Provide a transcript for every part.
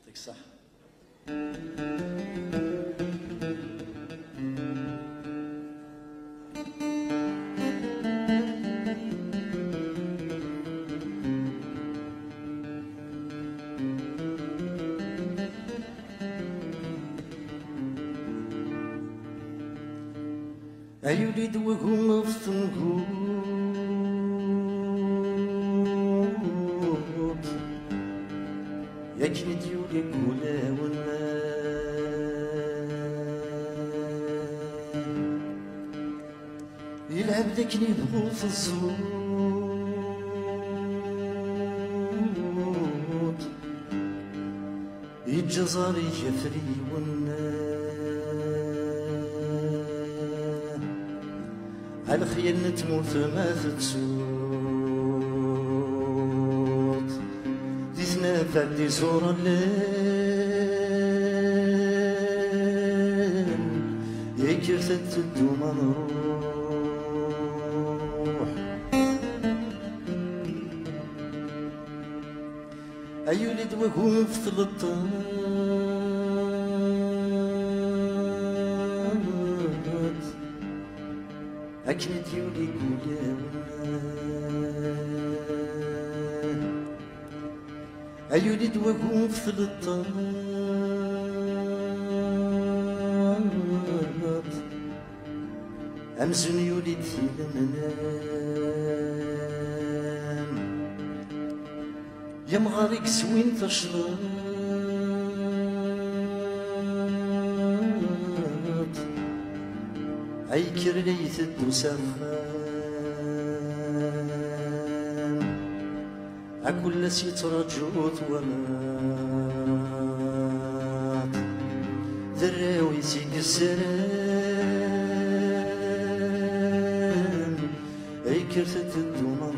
يعطيك الصحة أيولد وهم في النقود يولي كولا يلعب ذاك اللي يبغو في الزود يتجزر يجفري والنار على خيال تموت ما تتسوط ثنافة دي صورة الليل يا كرثة تدو ما نروح أي ولد وهو في ثلطات أكنت يولي كولا أيولد وهو في ثلطات أمزن يولد في المنام يا مغارق سوين تشرط أي كرليت الدسخان أكل سيترجوت ومات. ذراوي السلام أي كرثة الدمر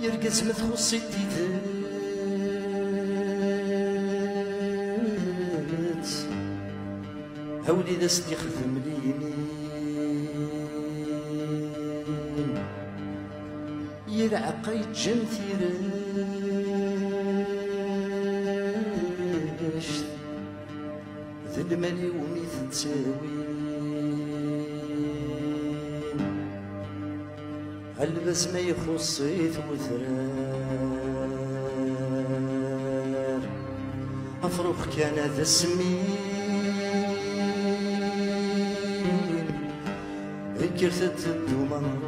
يرقص مثخص التيتات هولي ذا استخدم اليمين يرعق يتجن ثيراش ذا المالي وميت تساوين البس ما يخص وثرار أفرخ كان ذا السمين كرثة الدمر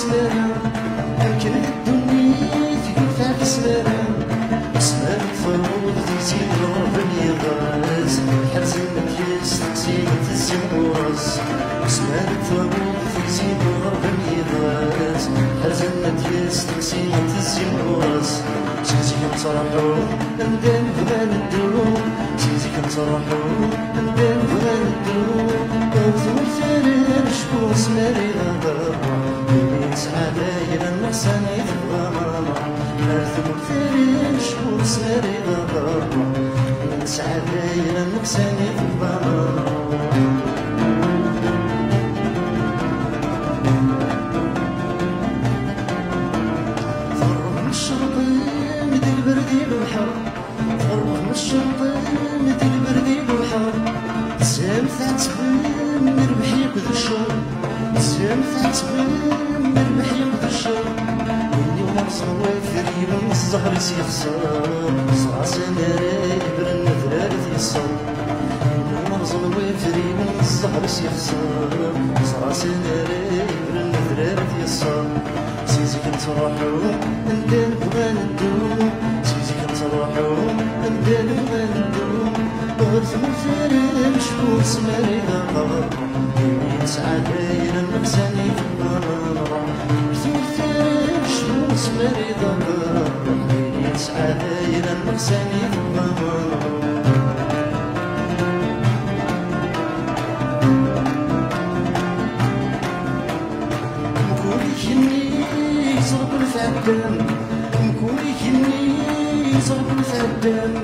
بسمرا يمكن الدنيا تقطع بسمرا اسمر تفوض تزيد ربن يغاز حرزن مكيس تقسيم تزمورس اسمر تفوض تزيد ربن يغاز حرزن مكيس تقسيم تزمورس سيزي كنصرحو ندير بغان الدروب سيزي كنصرحو ندير بغان الدروب كنت مثالي شكون سماري غدر النقصان يتغامر كنت مثالي شكون سماري غدر يمين سعادة النقصان تعتبين نربح يقد الشر واللي وافر من الزهر سيخسر ناري برن ثلاث يصر مرزم ويفري من الزهر سيخسر ناري برن ثلاث يصر سيزي كنت روحو ندير بغا ندوم سيزي كنت روحو ندير بغا ندوم غرف غابر يسعى داير النقصاني في النار مريضة ربي يسعى داير النقصاني في النار نقول كني زرب الفعدان نقول كني زرب الفعدان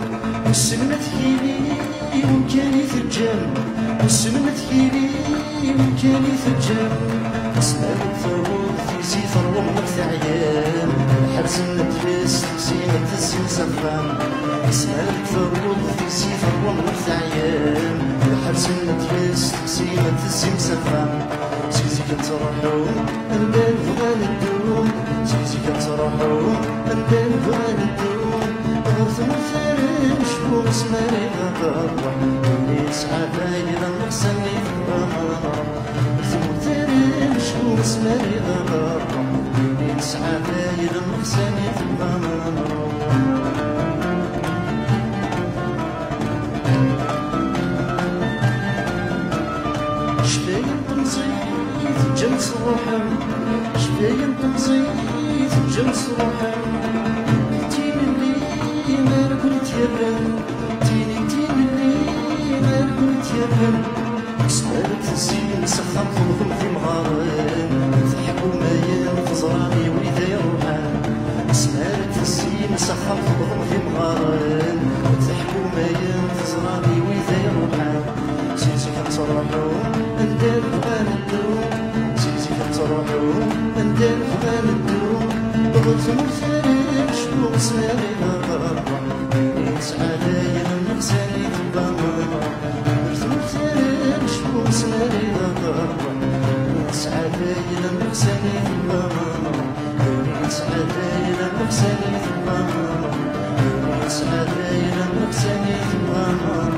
والسلمة تكيلي وكاني ثجان والسلمة تكيلي وكاني ثجان اسمع الثروت في زي ثروة وقت عيان حرس النفس سيمة تسيم سفان اسمع الثروت في زي ثروة وقت عيان حرس النفس سيمة تسيم سفان سيزي كنتروحو ندير فغان الدوم. سيزي كنتروحو ندير فغان غابر اللي نقصني في الغمر غرت مثلا شكون سماري غابر اللي دايرة نقصني في الغمر شفاين تنزيد جنس روحم شفاين تنزيد جنس روحم تين اللي ما كنت اللي يرم سمعت الزين سخن خلقم في مغارم تحكو مايا فزراني وإذا يروحان. سمعت الزين سخن خلقم في مغارم تحكو مايا فزراني وإذا يروحان. سيزي كنتروحو ندير فغان الدوم سيزي كنتروحو ندير فغان الدوم بغيت مرتاح شكون سماري غابر يسعى داير النقصاني النقصاني في البامر يسعى داير النقصاني في البامر